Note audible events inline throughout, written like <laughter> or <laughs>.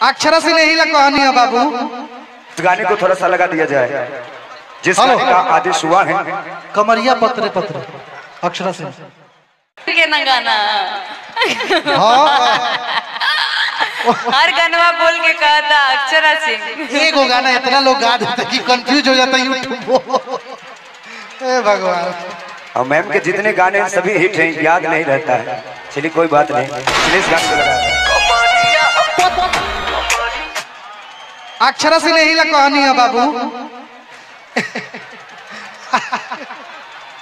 अक्षरा से नहीं लगा कहानी है बाबू। गाने को थोड़ा सा लगा दिया जाए। जिस गाने का आदेश हुआ है। कमरिया पत्रे पत्रे। अक्षरा से। गाना हाँ। हर गनवा बोल के कहा था अक्षरा सिंह। एक हो गाना इतना लोग गा देते कि कंफ्यूज हो जाता है यूट्यूब ए भगवान। और मैम के जितने गाने सभी हिट हैं याद नहीं रहता है। चलिए कोई बात नहीं। चलिए इस गाने को लगा अक्षरा से नहीं लगा कहानी है बाबू। <laughs>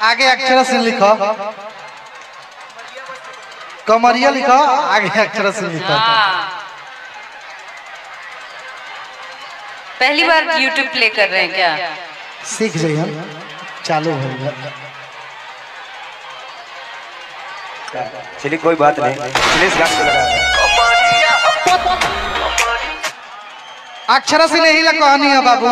आगे अक्षरा से लिखो। कमरिया लिखो। आगे अक्षरा से लिखो। हाँ। पहली बार यूट्यूब प्ले कर रहे हैं क्या? सीख जाइए चालू हो गया। चलिए कोई बात नहीं। चलिए इस गाने लगा अक्षरा से नहीं कहानी है बाबू।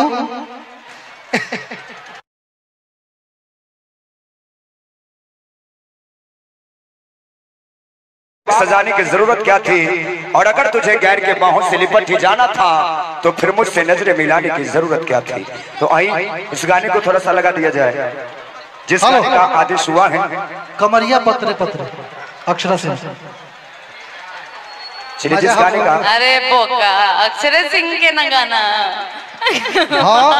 सजाने की ज़रूरत क्या थी? और अगर तुझे गैर के बाहों से लिपट ही जाना था तो फिर मुझसे नज़रें मिलाने की ज़रूरत क्या थी? तो आई इस गाने को थोड़ा सा लगा दिया जाए। जिस गाने का आदेश हुआ है। कमरिया पत्रे पत्रे। अक्षरा से। चलिए जिस गाने का। अरे बोका अक्षरा सिंह के ना गाना हाँ।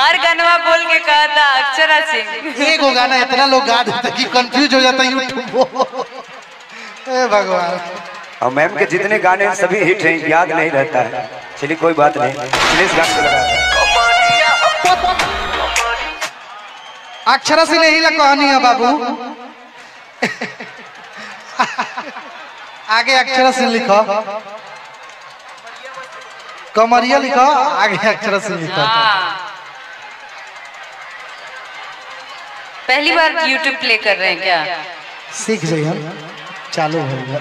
हर गनवा बोल के कहा था अक्षरा सिंह। एक हो गाना इतना लोग गा देते कि कंफ्यूज हो जाता है यूट्यूब ए भगवान। और मैम के जितने गाने हैं सभी हिट हैं याद नहीं रहता है। चलिए कोई बात नहीं। चलिए इस गाने को अक्षरा से नहीं लगा कहानी है बाबू। <laughs> आगे अक्षर से लिखो। कमरिया लिखो। आगे अक्षर से लिखो। हाँ। पहली बार YouTube प्ले कर रहे हैं क्या? सीख जाइए चालू हो गया।